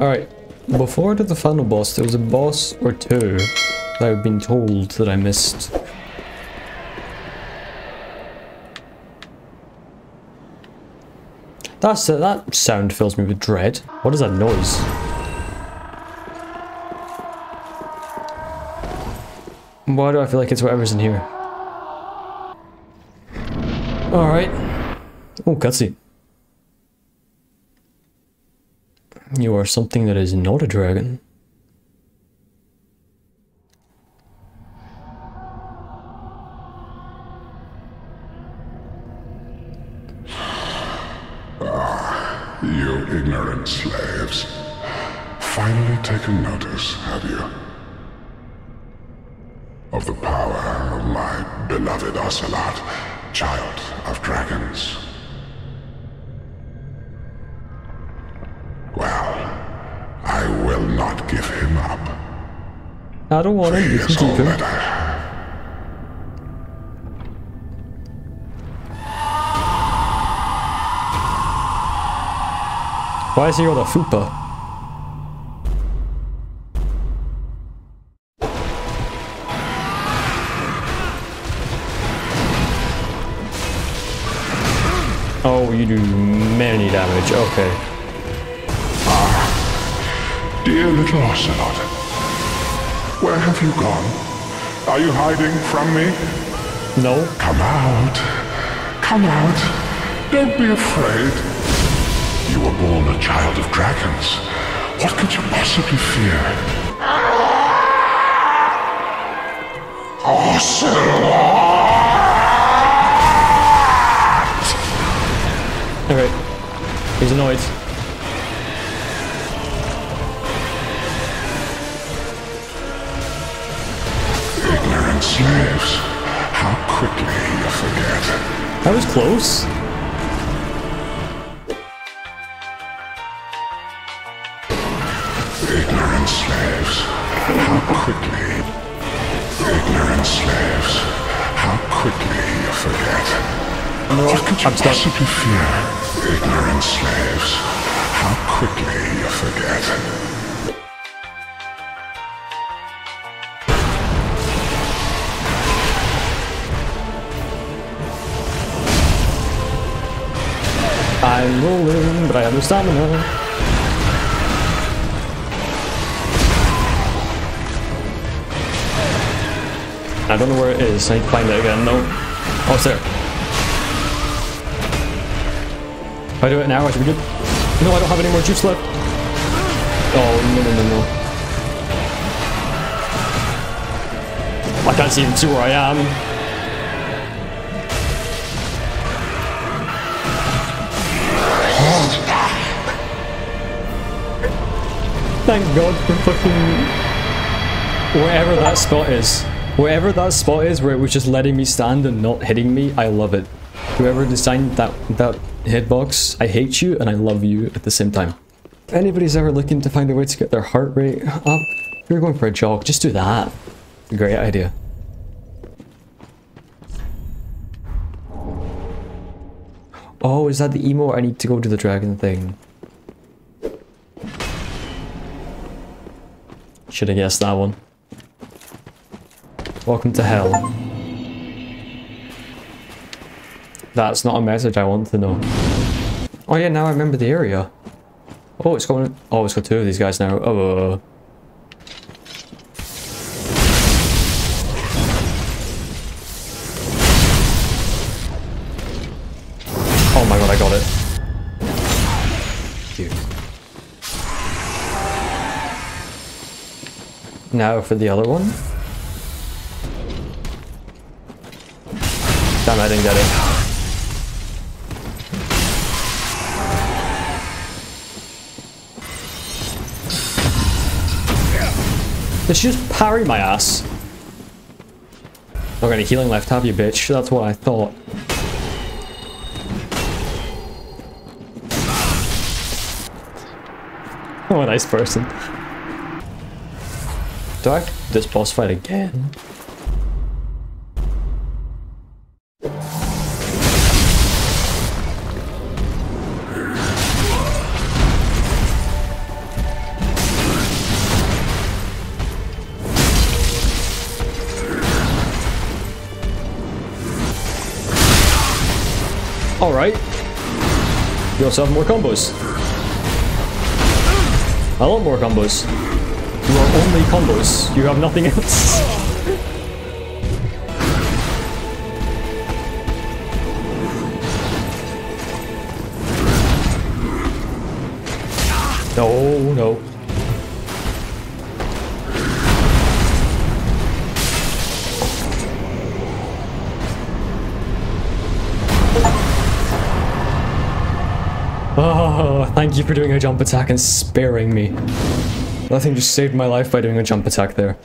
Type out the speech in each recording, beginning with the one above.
Alright, before did the final boss, there was a boss or two that I've been told that I missed. That's that sound fills me with dread. What is that noise? Why do I feel like it's whatever's in here? Alright. Oh, cutscene. You are something that is not a dragon. Ah, You ignorant slaves. Finally taken notice, have you? Of the power of my beloved Ocelotte, child of dragons. I don't want him, He you can keep him. Why is he called a fupa? Oh, you do many damage, okay. Ah. Dear little Ocelotte, where have you gone? Are you hiding from me? No? Come out. Come out. Don't be afraid. You were born a child of dragons. What could you possibly fear? Ocelotte! Okay. He's annoyed. Slaves. How quickly you forget. That was close. Ignorant slaves. How quickly. Ignorant slaves. How quickly you forget. what could you I'm stuck. possibly fear? Ignorant slaves. How quickly you forget. Rolling, but I have no stamina. I don't know where it is. I need to find it again. No. Oh, it's there. If I do it now, I should be good. No, I don't have any more juice left. Oh, no, no, no, no. I can't even see where I am. Thank God for fucking wherever that spot is. Wherever that spot is where it was just letting me stand and not hitting me, I love it. Whoever designed that that hitbox, I hate you and I love you at the same time. If anybody's ever looking to find a way to get their heart rate up, if you're going for a jog, just do that. Great idea. Oh, is that the emo? I need to go to the dragon thing. Should have guessed that one. Welcome to hell. That's not a message I want to know. Oh yeah, now I remember the area. Oh, it's going. Oh, it's got two of these guys now. Oh Now for the other one. Damn, I didn't get it. Did she just parry my ass? Not got any healing left, have you, bitch? That's what I thought. Oh, a nice person. Do I this boss fight again? Alright. You also have more combos. I want more combos. You are only combos. You have nothing else. No, no. Oh, thank you for doing a jump attack and sparing me. That thing just saved my life by doing a jump attack there.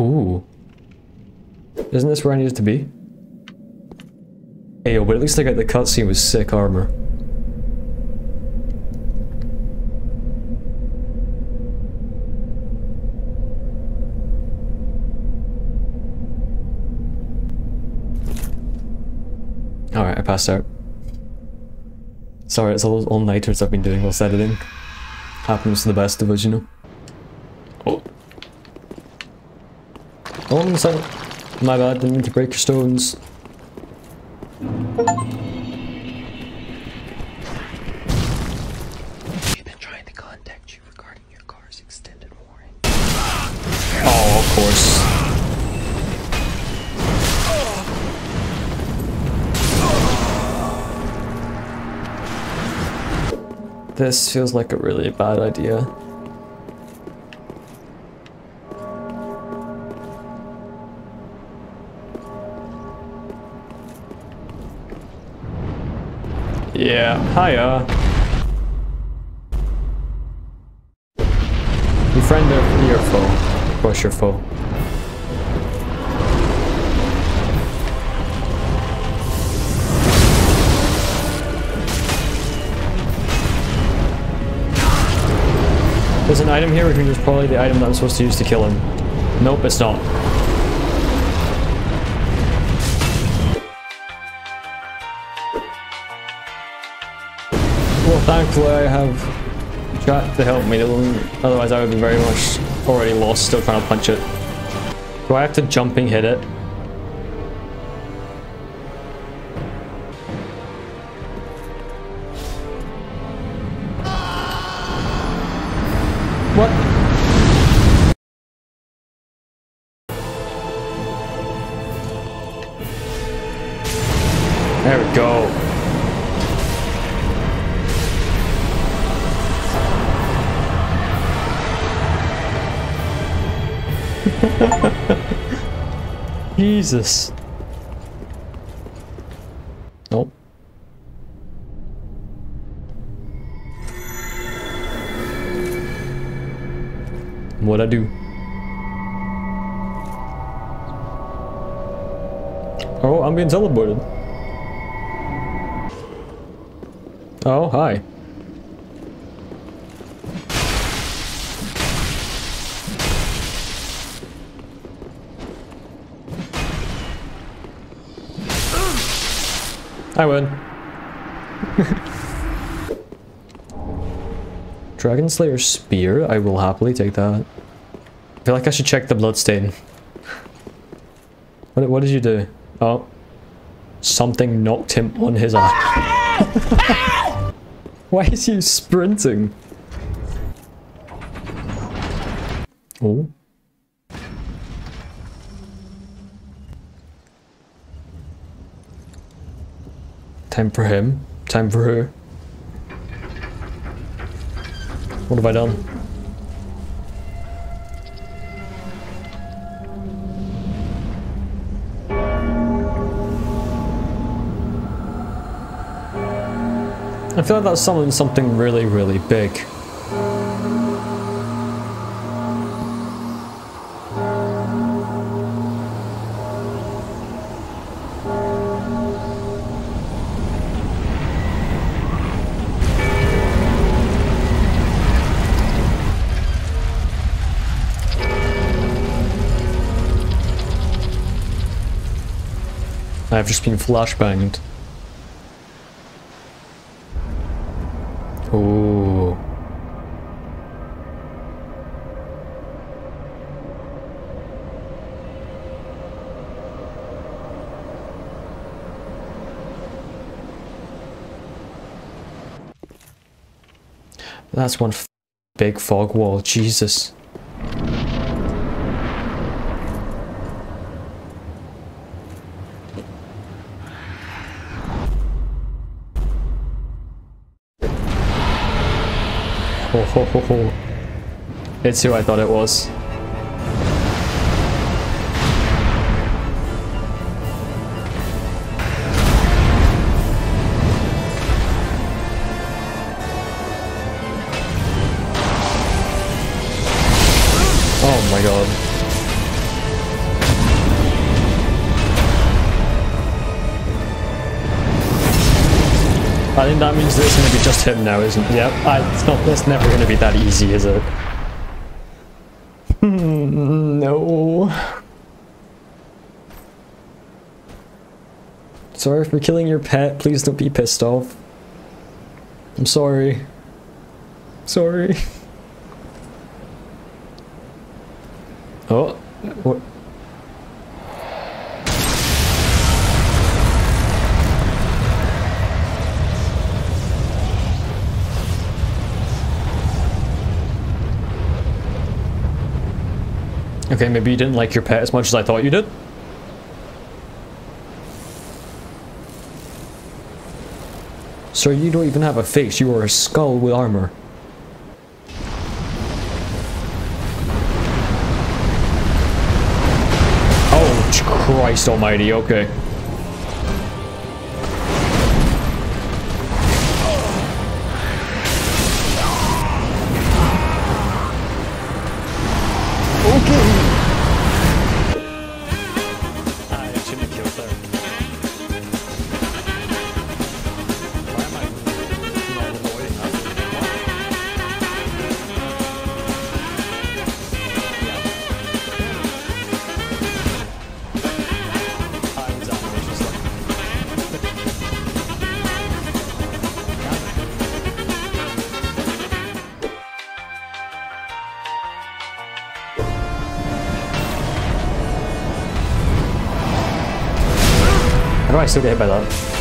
Ooh. Isn't this where I needed to be? Hey yo, but at least I got the cutscene with sick armor. Alright, I passed out. Sorry, it's all all-nighters I've been doing whilst editing. Happens to the best of us, you know. Oh. Oh, sorry. My bad, didn't mean to break your stones. This feels like a really bad idea. Yeah, hiya. Your friend or your foe? Course your foe. There's an item here which it's probably the item that I'm supposed to use to kill him. Nope, it's not. Well, thankfully I have chat to help me, otherwise I would be very much already lost still trying to punch it. Do I have to jumping hit it? There we go. Jesus. Nope. What I do? Oh, I'm being teleported. Oh, hi. I win. Dragon Slayer Spear? I will happily take that. I feel like I should check the bloodstain. What, what did you do? Oh. Something knocked him on his eye. Why is he sprinting? Oh. Time for him. Time for her. What have I done? I feel like that's summoned something really, really big. I've just been flashbanged. That's one big fog wall, Jesus. Ho ho ho ho. It's who I thought it was. My god. I think that means that it's going to be just him now, isn't it? Yep. I, it's not. It's never going to be that easy, is it? No. Sorry for killing your pet. Please don't be pissed off. I'm sorry. Sorry. Oh, what? Okay, maybe you didn't like your pet as much as I thought you did. Sir, you don't even have a face. You are a skull with armor. Christ almighty, okay. I still get hit by that?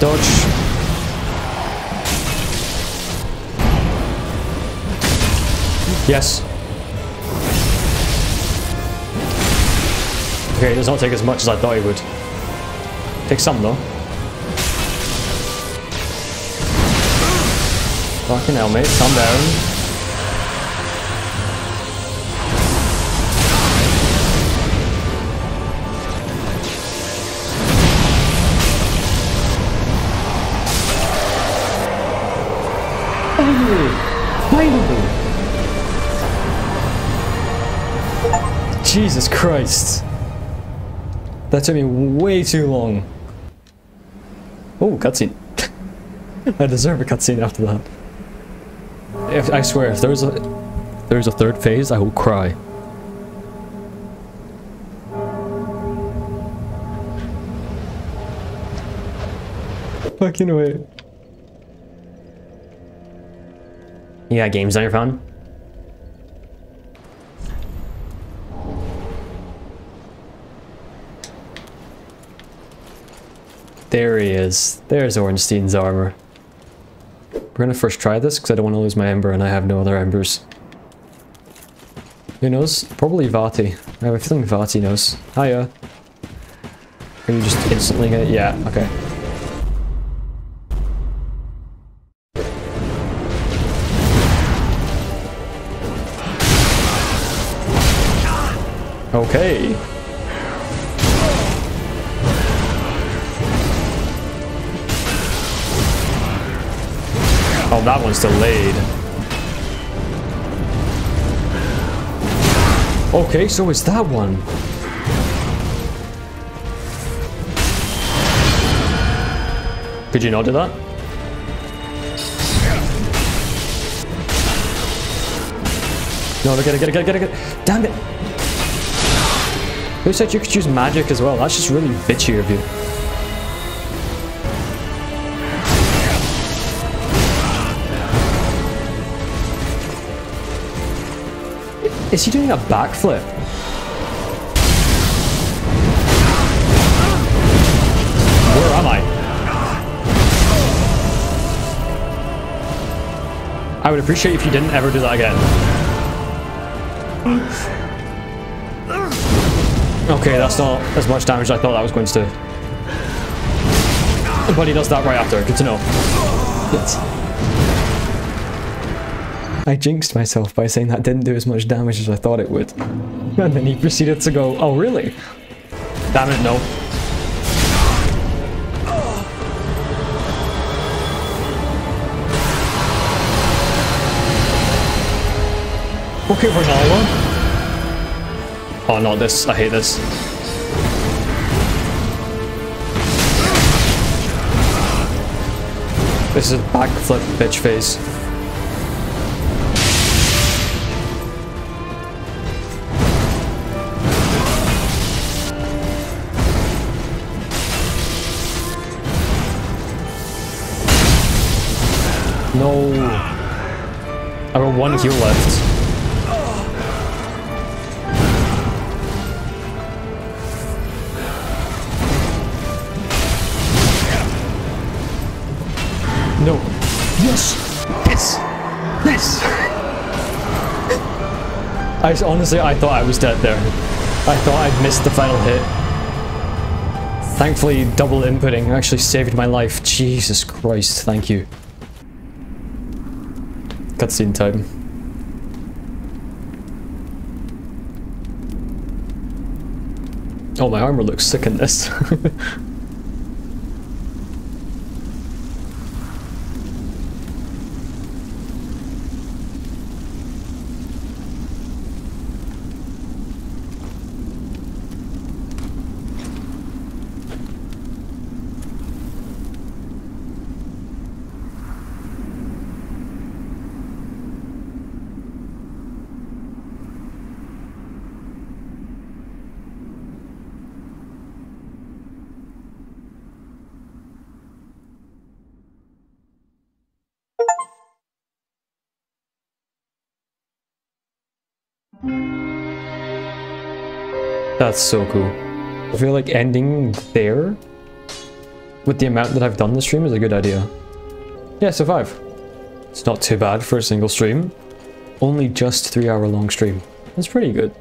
Dodge. Yes. Okay, it does not take as much as I thought it would. Take some though. Fucking hell, mate. Calm down. Jesus Christ. That took me way too long. Oh, cutscene. I deserve a cutscene after that. If I swear, if there's a if there's a third phase, I will cry. Fucking wait. You got games on your phone. There he is. There's Ornstein's armor. We're gonna first try this because I don't want to lose my ember and I have no other embers. Who knows? Probably Vati. I have a feeling Vati knows. Hiya. Are you just instantly gonna- yeah, okay. Okay. That one's delayed. Okay, so it's that one. Could you not do that? No, no, get it, get it, get it, get it, get it. Damn it! Who said you could use magic as well? That's just really bitchy of you. Is he doing a backflip? Where am I? I would appreciate if you didn't ever do that again. Okay, that's not as much damage as I thought that was going to do. But he does that right after, good to know. I jinxed myself by saying that didn't do as much damage as I thought it would. And then he proceeded to go, oh really? Damn it, no. Okay for another one. Oh, not this. I hate this. This is a backflip bitch phase. I got one heal left. No. Yes. Yes. Yes. I honestly, I thought I was dead there. I thought I'd missed the final hit. Thankfully, double inputting actually saved my life. Jesus Christ, thank you. Cutscene time. Oh, my armor looks sick in this. That's so cool. I feel like ending there with the amount that I've done this stream is a good idea. Yeah, so five. It's not too bad for a single stream. Only just three hour long stream. That's pretty good.